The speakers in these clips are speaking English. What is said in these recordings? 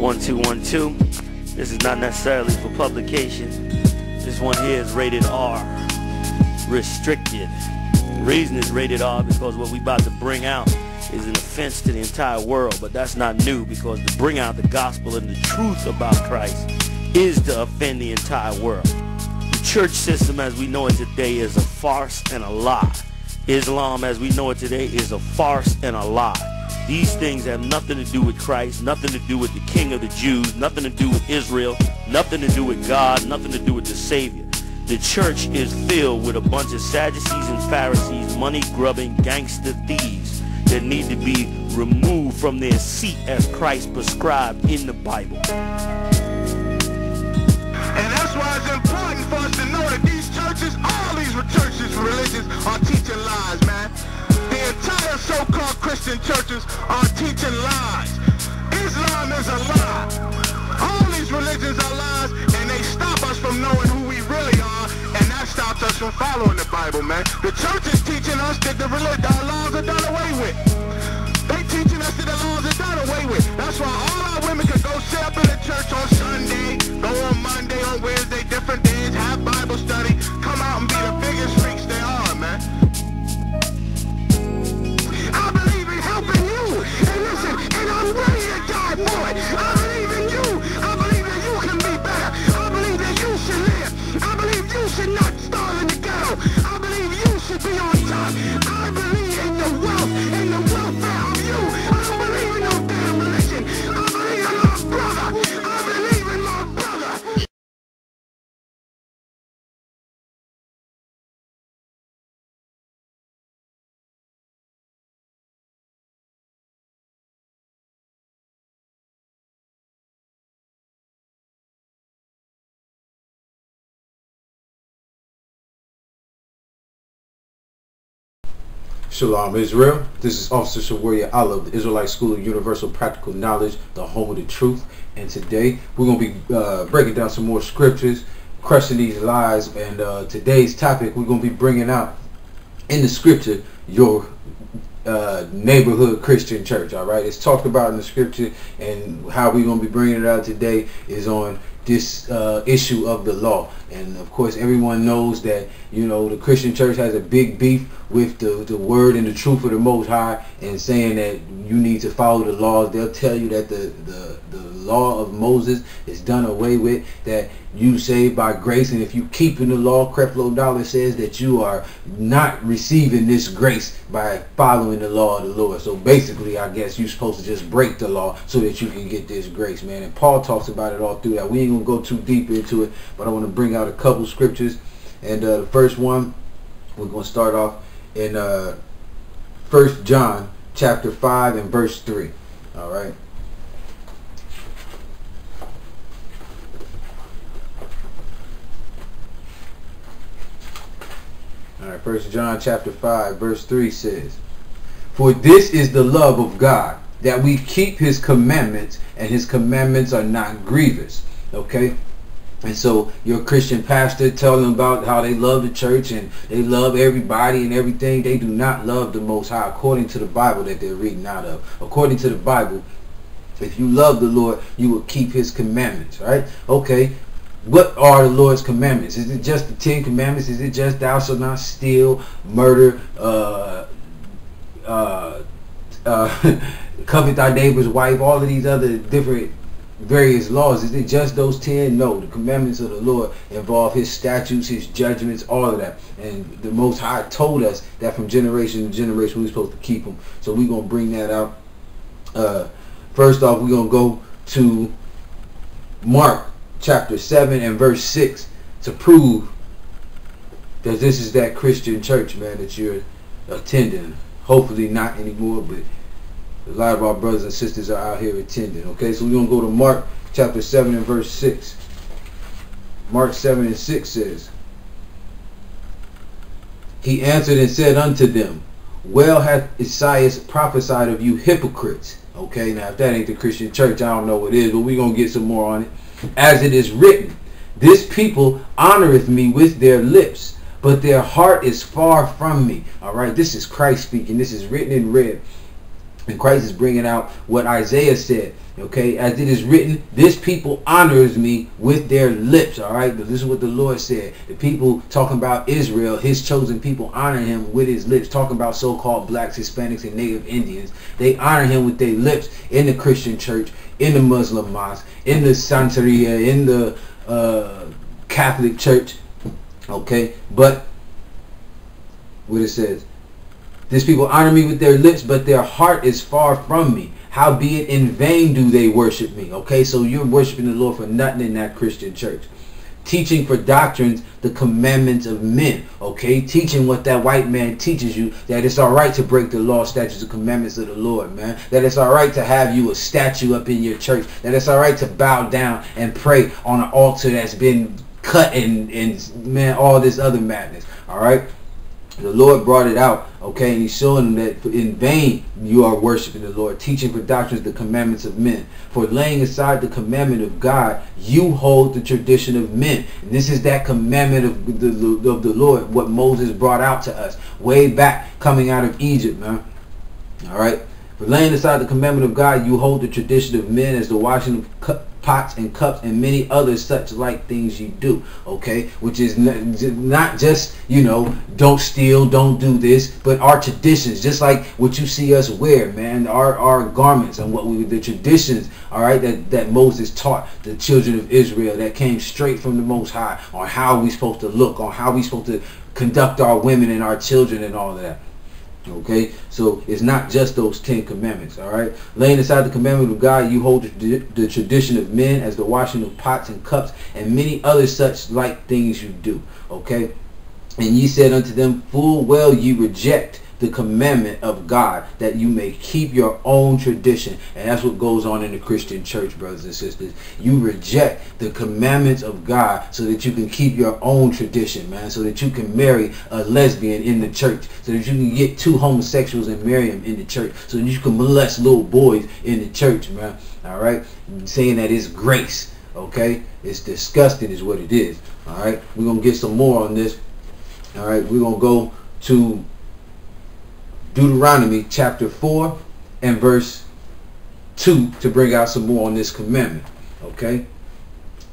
1212. This is not necessarily for publication. This one here is rated R. Restricted. The reason it's rated R because what we about to bring out is an offense to the entire world. But that's not new because to bring out the gospel and the truth about Christ is to offend the entire world. The church system as we know it today is a farce and a lie. Islam as we know it today is a farce and a lie. These things have nothing to do with Christ, nothing to do with the King of the Jews, nothing to do with Israel, nothing to do with God, nothing to do with the Savior. The church is filled with a bunch of Sadducees and Pharisees, money-grubbing gangster thieves that need to be removed from their seat as Christ prescribed in the Bible. Teaching lies. Islam is a lie. All these religions are lies, and they stop us from knowing who we really are, and that stops us from following the Bible, man. The church is teaching us that the move it, move. Shalom Israel. This is Officer Shawarrior Allah of the Israelite School of Universal Practical Knowledge, the home of the truth. And today we're going to be uh, breaking down some more scriptures, crushing these lies. And uh, today's topic we're going to be bringing out in the scripture your uh, neighborhood Christian church. All right, it's talked about in the scripture, and how we're going to be bringing it out today is on this uh, issue of the law. And of course, everyone knows that you know the Christian church has a big beef with the the word and the truth of the Most High, and saying that you need to follow the laws. They'll tell you that the the the law of Moses is done away with. That you saved by grace, and if you keeping the law, Creflo Dollar says that you are not receiving this grace by following the law of the Lord. So basically, I guess you're supposed to just break the law so that you can get this grace, man. And Paul talks about it all through that. We ain't gonna go too deep into it, but I want to bring out a couple scriptures. And uh, the first one, we're gonna start off in uh, First John chapter five and verse three. All right. All right, First John chapter 5 verse 3 says, For this is the love of God, that we keep his commandments, and his commandments are not grievous. Okay? And so your Christian pastor tell them about how they love the church and they love everybody and everything. They do not love the Most High according to the Bible that they're reading out of. According to the Bible, if you love the Lord, you will keep his commandments, right? Okay, what are the Lord's commandments? Is it just the Ten Commandments? Is it just thou shalt not steal, murder, uh, uh, uh, covet thy neighbor's wife, all of these other different various laws? Is it just those ten? No, the commandments of the Lord involve his statutes, his judgments, all of that. And the Most High told us that from generation to generation we're supposed to keep them. So we're going to bring that out. Uh, first off, we're going to go to Mark chapter 7 and verse 6 to prove that this is that Christian church, man, that you're attending. Hopefully not anymore, but a lot of our brothers and sisters are out here attending. Okay, so we're going to go to Mark chapter 7 and verse 6. Mark 7 and 6 says, He answered and said unto them, Well hath Isaiah prophesied of you hypocrites. Okay, now if that ain't the Christian church, I don't know what is, but we're going to get some more on it as it is written, This people honoreth me with their lips, but their heart is far from me. All right, this is Christ speaking. This is written in red. And Christ is bringing out what Isaiah said. Okay, as it is written, this people honors me with their lips. All right, but this is what the Lord said. The people talking about Israel, his chosen people, honor him with his lips. Talking about so-called blacks, Hispanics, and Native Indians, they honor him with their lips in the Christian church, in the Muslim mosque, in the Santeria, in the uh, Catholic church. Okay, but what it says, this people honor me with their lips, but their heart is far from me. Howbeit in vain do they worship me. Okay, so you're worshiping the Lord for nothing in that Christian church. Teaching for doctrines the commandments of men. Okay, teaching what that white man teaches you that it's all right to break the law, statutes, and commandments of the Lord, man. That it's all right to have you a statue up in your church. That it's all right to bow down and pray on an altar that's been cut and and man all this other madness. All right. The Lord brought it out, okay, and he's showing them that in vain you are worshiping the Lord, teaching for doctrines the commandments of men. For laying aside the commandment of God, you hold the tradition of men. And this is that commandment of the, of the Lord, what Moses brought out to us way back coming out of Egypt, man. All right. For laying aside the commandment of God, you hold the tradition of men as the washing of pots and cups and many other such like things you do okay? Which is not just you know don't steal don't do this but our traditions just like what you see us wear man our our garments and what we the traditions all right that that moses taught the children of israel that came straight from the most high on how we supposed to look on how we supposed to conduct our women and our children and all that Okay, so it's not just those Ten Commandments, all right? Laying aside the commandment of God, you hold the, tradition of men as the washing of pots and cups and many other such like things you do, okay? And ye said unto them, Full well ye reject the commandment of God that you may keep your own tradition. And that's what goes on in the Christian church, brothers and sisters. You reject the commandments of God so that you can keep your own tradition, man. So that you can marry a lesbian in the church. So that you can get two homosexuals and marry them in the church. So that you can molest little boys in the church, man. All right? Saying that it's grace. Okay? It's disgusting is what it is. All right? We're going to get some more on this. All right? We're going to go to Deuteronomy chapter 4 and verse 2 to bring out some more on this commandment. Okay?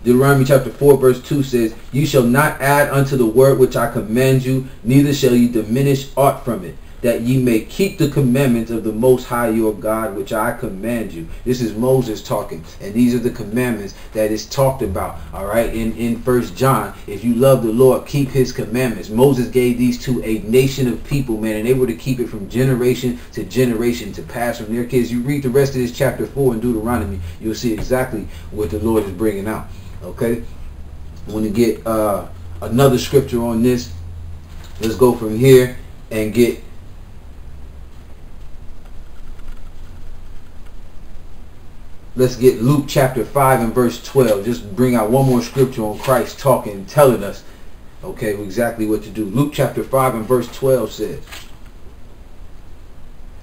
Deuteronomy chapter 4 verse 2 says, You shall not add unto the word which I command you, neither shall you diminish aught from it that ye may keep the commandments of the Most High your God, which I command you. This is Moses talking, and these are the commandments that is talked about. All right, in in First John, if you love the Lord, keep His commandments. Moses gave these to a nation of people, man, and they were to keep it from generation to generation to pass from their kids. You read the rest of this chapter four in Deuteronomy, you'll see exactly what the Lord is bringing out. Okay, I want to get uh, another scripture on this. Let's go from here and get let's get Luke chapter 5 and verse 12. Just bring out one more scripture on Christ talking, telling us, okay, exactly what to do. Luke chapter 5 and verse 12 says,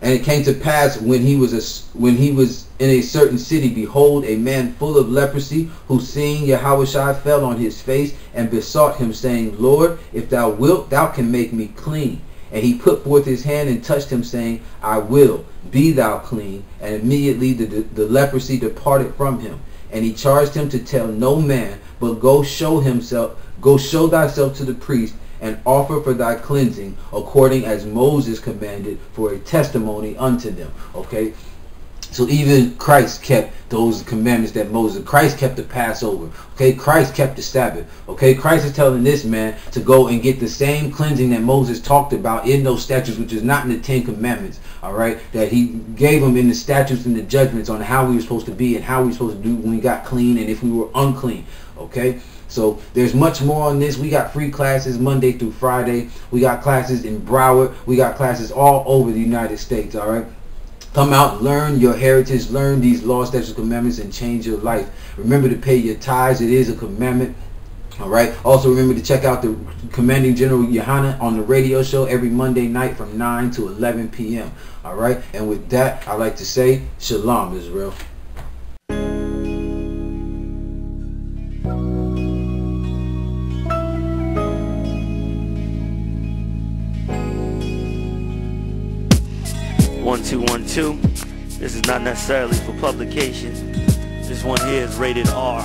And it came to pass when he was a, when he was in a certain city, behold, a man full of leprosy, who seeing Yahushua fell on his face and besought him, saying, Lord, if thou wilt, thou can make me clean. And he put forth his hand and touched him, saying, I will, be thou clean. And immediately the, the, leprosy departed from him. And he charged him to tell no man, but go show himself, go show thyself to the priest, and offer for thy cleansing, according as Moses commanded, for a testimony unto them. Okay, so even Christ kept those commandments that Moses, Christ kept the Passover. Okay, Christ kept the Sabbath. Okay, Christ is telling this man to go and get the same cleansing that Moses talked about in those statutes, which is not in the Ten Commandments. All right, that he gave them in the statutes and the judgments on how we were supposed to be and how we were supposed to do when we got clean and if we were unclean. Okay, so there's much more on this. We got free classes Monday through Friday. We got classes in Broward. We got classes all over the United States. All right. Come out, learn your heritage, learn these laws, statutes, commandments, and change your life. Remember to pay your tithes. It is a commandment. All right. Also remember to check out the Commanding General Yahanna on the radio show every Monday night from 9 to 11 p.m. All right. And with that, I'd like to say Shalom, Israel. Two one two. This is not necessarily for publication. This one here is rated R.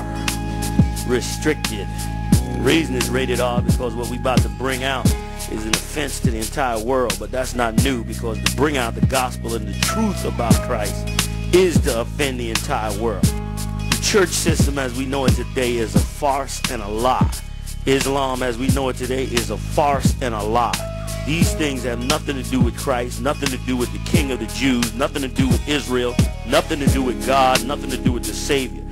Restricted. The reason it's rated R because what we about to bring out is an offense to the entire world. But that's not new because to bring out the gospel and the truth about Christ is to offend the entire world. The church system as we know it today is a farce and a lie. Islam as we know it today is a farce and a lie. These things have nothing to do with Christ, nothing to do with the King of the Jews, nothing to do with Israel, nothing to do with God, nothing to do with the Savior.